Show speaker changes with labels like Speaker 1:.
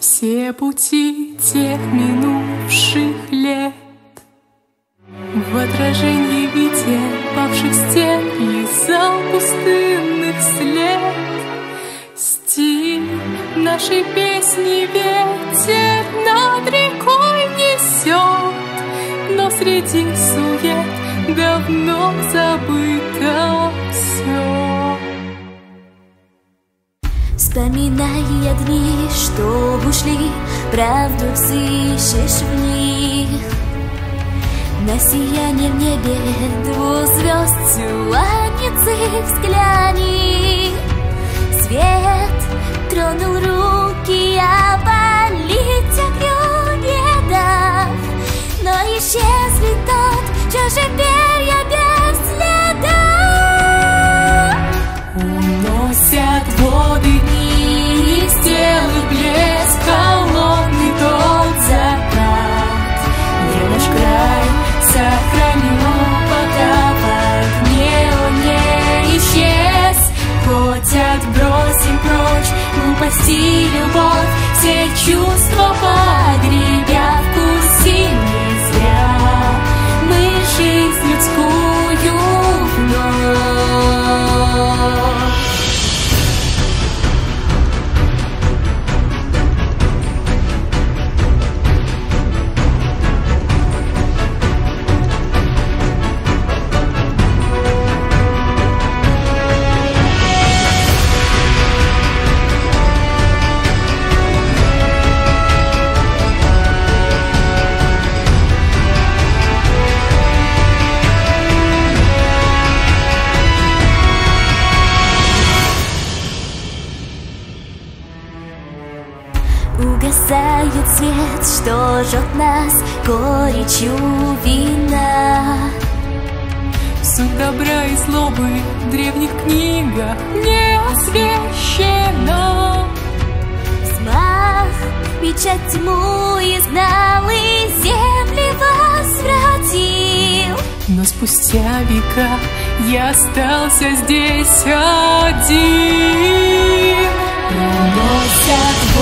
Speaker 1: все пути тех минувших лет. В отражении виде павших стен Лизал пустынных след. Стиль нашей песни ветер над рекой несет. Но среди сует давно забыто все
Speaker 2: Вспоминая дни, что ушли, Правду сыщешь в них. На сияние в небе двух звезд Сюанницы взгляни. Свет тронул руки,
Speaker 1: глупость и любовь, все чувства погребя вкусим не зря. Мы жизнь
Speaker 2: Угасает свет, что жжет нас горечью вина.
Speaker 1: Суть добра и злобы в древних книгах не освящена.
Speaker 2: Взмах меча тьму изгнал и земли возвратил.
Speaker 1: Но спустя века я остался здесь один. Уносят